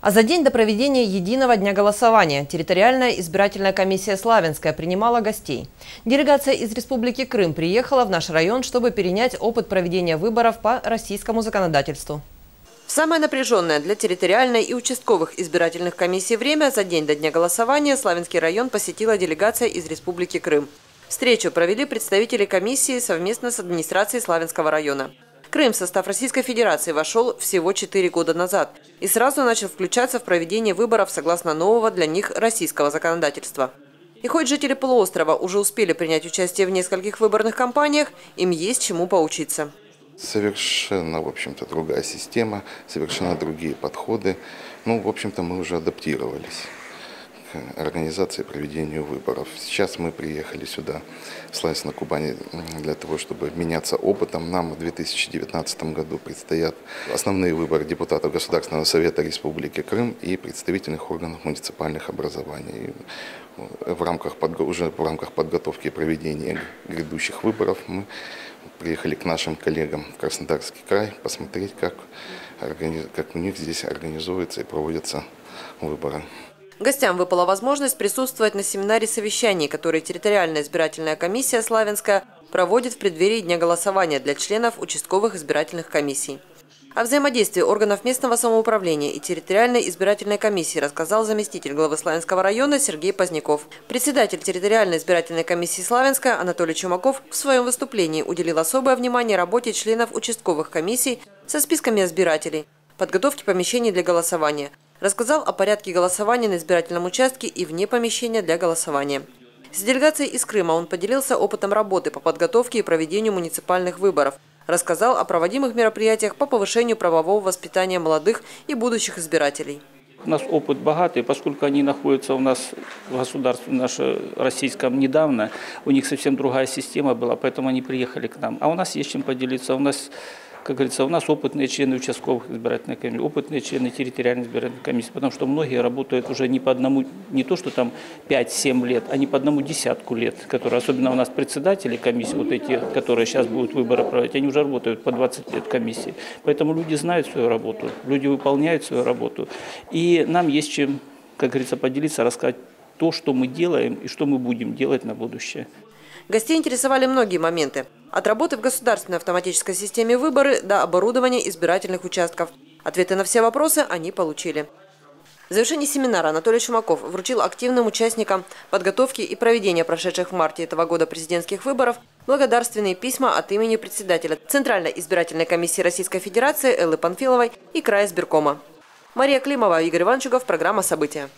А за день до проведения единого дня голосования территориальная избирательная комиссия «Славянская» принимала гостей. Делегация из Республики Крым приехала в наш район, чтобы перенять опыт проведения выборов по российскому законодательству. Самое напряженное для территориальной и участковых избирательных комиссий время за день до дня голосования Славянский район посетила делегация из Республики Крым. Встречу провели представители комиссии совместно с администрацией Славянского района. Крым в состав Российской Федерации вошел всего 4 года назад и сразу начал включаться в проведение выборов согласно нового для них российского законодательства. И хоть жители полуострова уже успели принять участие в нескольких выборных кампаниях, им есть чему поучиться. Совершенно, в общем-то, другая система, совершенно другие подходы. Ну, в общем-то, мы уже адаптировались организации и проведению выборов. Сейчас мы приехали сюда, в Славянск на Кубани, для того, чтобы меняться опытом. Нам в 2019 году предстоят основные выборы депутатов Государственного Совета Республики Крым и представительных органов муниципальных образований. В рамках, уже в рамках подготовки и проведения грядущих выборов мы приехали к нашим коллегам в Краснодарский край посмотреть, как, как у них здесь организуются и проводятся выборы. Гостям выпала возможность присутствовать на семинаре совещаний, который территориальная избирательная комиссия «Славянская» проводит в преддверии Дня голосования для членов участковых избирательных комиссий. О взаимодействии органов местного самоуправления и территориальной избирательной комиссии рассказал заместитель главы Славянского района Сергей Поздняков. Председатель территориальной избирательной комиссии Славянская Анатолий Чумаков в своем выступлении уделил особое внимание работе членов участковых комиссий со списками избирателей, подготовке помещений для голосования – Рассказал о порядке голосования на избирательном участке и вне помещения для голосования. С делегацией из Крыма он поделился опытом работы по подготовке и проведению муниципальных выборов. Рассказал о проводимых мероприятиях по повышению правового воспитания молодых и будущих избирателей. У нас опыт богатый, поскольку они находятся у нас в государстве наше российском недавно, у них совсем другая система была, поэтому они приехали к нам. А у нас есть чем поделиться. У нас как говорится, у нас опытные члены участковых избирательных комиссий, опытные члены территориальной избирательной комиссии, потому что многие работают уже не по одному, не то что там 5-7 лет, а не по одному десятку лет, которые, особенно у нас председатели комиссии, вот эти, которые сейчас будут выборы проводить, они уже работают по 20 лет комиссии. Поэтому люди знают свою работу, люди выполняют свою работу. И нам есть чем, как говорится, поделиться, рассказать то, что мы делаем и что мы будем делать на будущее. Гостей интересовали многие моменты. От работы в государственной автоматической системе выборы до оборудования избирательных участков. Ответы на все вопросы они получили. В завершении семинара Анатолий Шумаков вручил активным участникам подготовки и проведения прошедших в марте этого года президентских выборов благодарственные письма от имени председателя Центральной избирательной комиссии Российской Федерации Эллы Панфиловой и Края избиркома. Мария Климова, Игорь Иванчугов, программа «События».